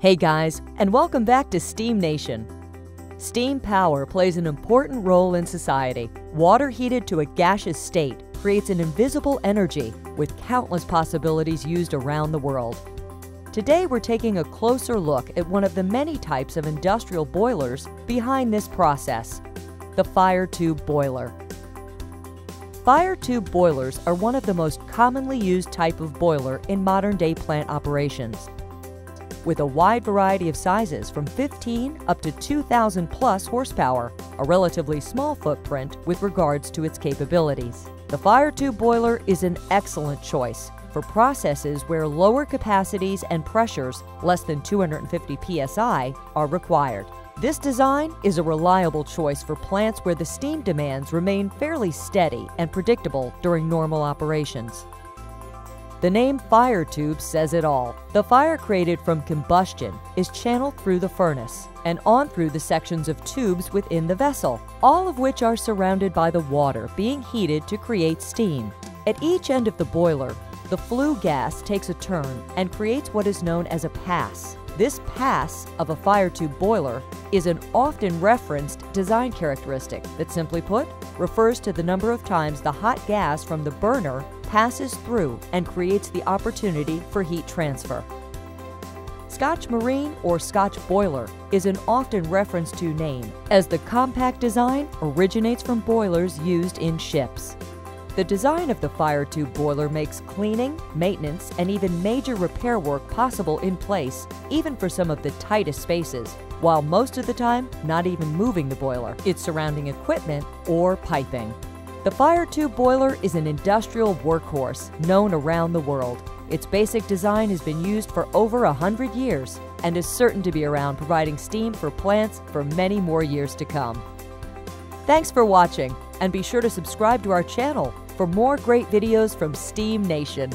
Hey guys, and welcome back to Steam Nation. Steam power plays an important role in society. Water heated to a gaseous state creates an invisible energy with countless possibilities used around the world. Today we're taking a closer look at one of the many types of industrial boilers behind this process, the fire tube boiler. Fire tube boilers are one of the most commonly used type of boiler in modern day plant operations with a wide variety of sizes from 15 up to 2,000 plus horsepower, a relatively small footprint with regards to its capabilities. The fire tube boiler is an excellent choice for processes where lower capacities and pressures, less than 250 psi, are required. This design is a reliable choice for plants where the steam demands remain fairly steady and predictable during normal operations. The name fire tube says it all. The fire created from combustion is channeled through the furnace and on through the sections of tubes within the vessel, all of which are surrounded by the water being heated to create steam. At each end of the boiler, the flue gas takes a turn and creates what is known as a pass. This pass of a fire tube boiler is an often referenced design characteristic that simply put refers to the number of times the hot gas from the burner passes through and creates the opportunity for heat transfer. Scotch Marine or Scotch Boiler is an often referenced to name, as the compact design originates from boilers used in ships. The design of the fire tube boiler makes cleaning, maintenance, and even major repair work possible in place, even for some of the tightest spaces, while most of the time not even moving the boiler, its surrounding equipment, or piping. The fire tube boiler is an industrial workhorse known around the world. Its basic design has been used for over a hundred years and is certain to be around providing steam for plants for many more years to come. Thanks for watching, and be sure to subscribe to our channel for more great videos from Steam Nation.